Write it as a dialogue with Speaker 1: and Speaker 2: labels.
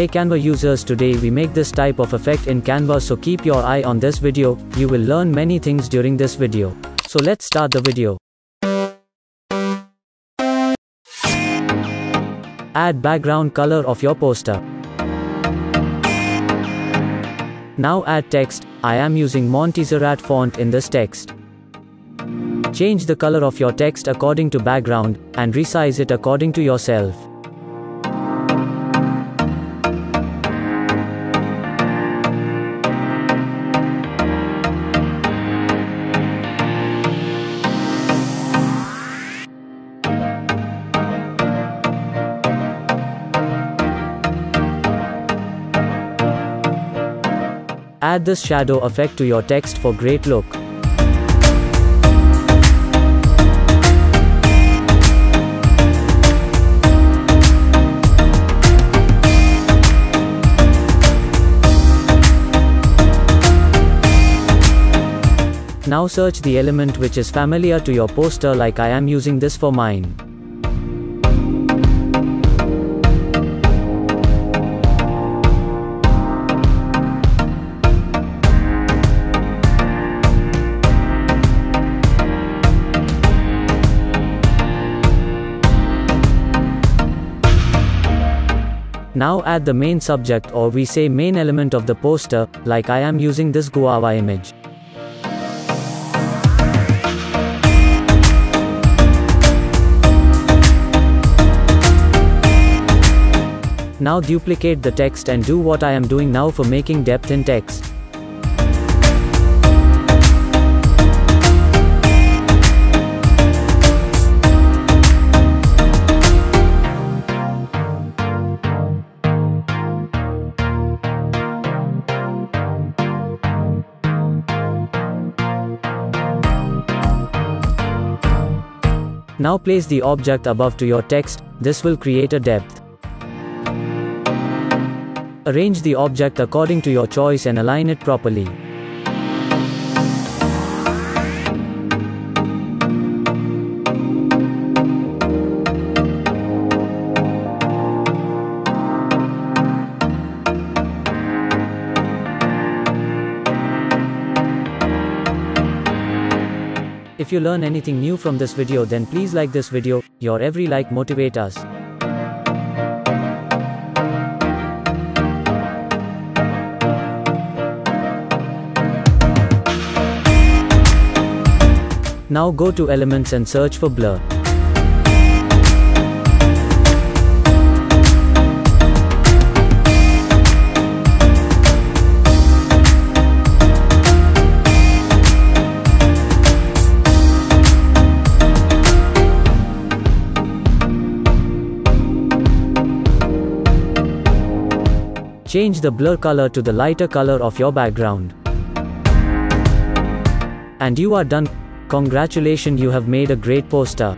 Speaker 1: Hey Canva users today we make this type of effect in Canva so keep your eye on this video, you will learn many things during this video. So let's start the video. Add background color of your poster. Now add text, I am using Montserrat font in this text. Change the color of your text according to background, and resize it according to yourself. Add this shadow effect to your text for great look. Now search the element which is familiar to your poster like I am using this for mine. Now add the main subject or we say main element of the poster, like I am using this guava image. Now duplicate the text and do what I am doing now for making depth in text. Now place the object above to your text, this will create a depth. Arrange the object according to your choice and align it properly. If you learn anything new from this video then please like this video, your every like motivate us. Now go to elements and search for blur. Change the blur color to the lighter color of your background. And you are done. Congratulations you have made a great poster.